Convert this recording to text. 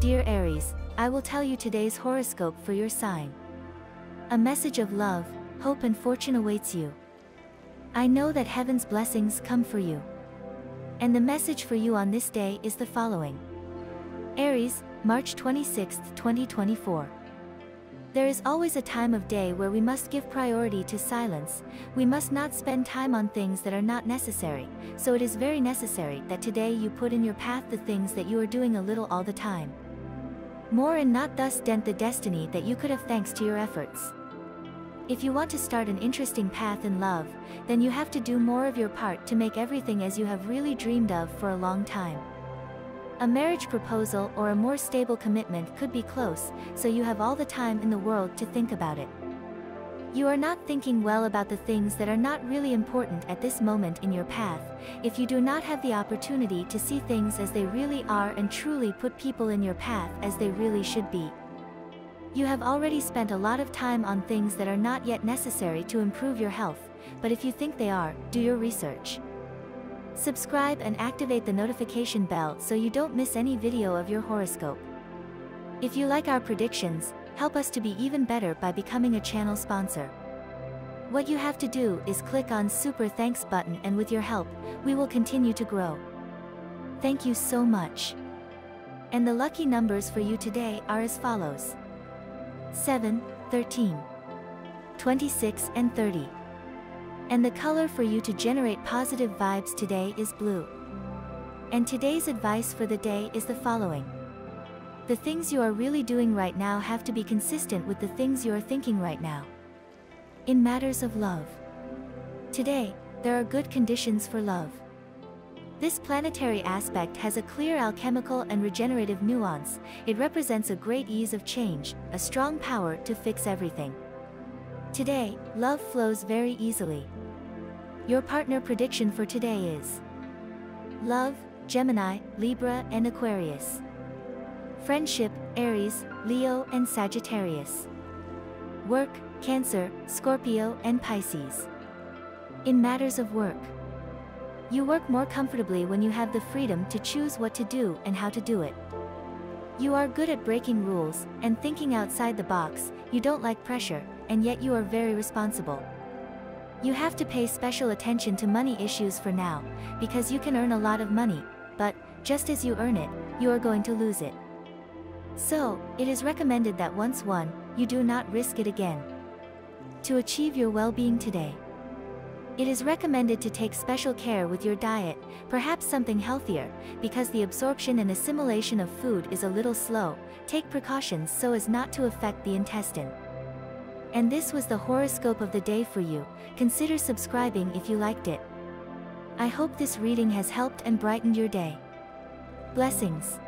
dear Aries, I will tell you today's horoscope for your sign. A message of love, hope and fortune awaits you. I know that heaven's blessings come for you. And the message for you on this day is the following. Aries, March 26, 2024. There is always a time of day where we must give priority to silence, we must not spend time on things that are not necessary, so it is very necessary that today you put in your path the things that you are doing a little all the time. More and not thus dent the destiny that you could have thanks to your efforts. If you want to start an interesting path in love, then you have to do more of your part to make everything as you have really dreamed of for a long time. A marriage proposal or a more stable commitment could be close, so you have all the time in the world to think about it. You are not thinking well about the things that are not really important at this moment in your path, if you do not have the opportunity to see things as they really are and truly put people in your path as they really should be. You have already spent a lot of time on things that are not yet necessary to improve your health, but if you think they are, do your research. Subscribe and activate the notification bell so you don't miss any video of your horoscope. If you like our predictions, help us to be even better by becoming a channel sponsor. What you have to do is click on super thanks button and with your help, we will continue to grow. Thank you so much. And the lucky numbers for you today are as follows. 7, 13, 26 and 30. And the color for you to generate positive vibes today is blue. And today's advice for the day is the following. The things you are really doing right now have to be consistent with the things you are thinking right now. In matters of love. Today, there are good conditions for love. This planetary aspect has a clear alchemical and regenerative nuance, it represents a great ease of change, a strong power to fix everything. Today, love flows very easily. Your partner prediction for today is Love, Gemini, Libra and Aquarius. Friendship, Aries, Leo and Sagittarius. Work, Cancer, Scorpio and Pisces. In matters of work. You work more comfortably when you have the freedom to choose what to do and how to do it. You are good at breaking rules and thinking outside the box, you don't like pressure, and yet you are very responsible. You have to pay special attention to money issues for now, because you can earn a lot of money, but, just as you earn it, you are going to lose it. So, it is recommended that once won, you do not risk it again. To achieve your well-being today. It is recommended to take special care with your diet, perhaps something healthier, because the absorption and assimilation of food is a little slow, take precautions so as not to affect the intestine. And this was the horoscope of the day for you, consider subscribing if you liked it. I hope this reading has helped and brightened your day. Blessings.